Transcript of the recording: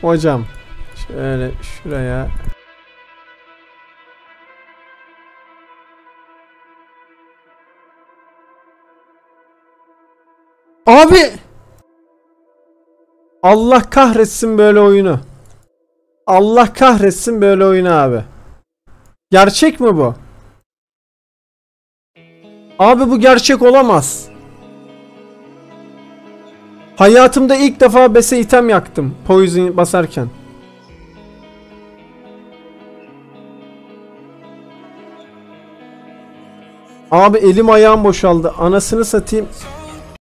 Hocam şöyle şuraya Abi Allah kahretsin böyle oyunu. Allah kahretsin böyle oyunu abi. Gerçek mi bu? Abi bu gerçek olamaz. Hayatımda ilk defa bese item yaktım. Poison basarken. Abi elim ayağım boşaldı. Anasını satayım.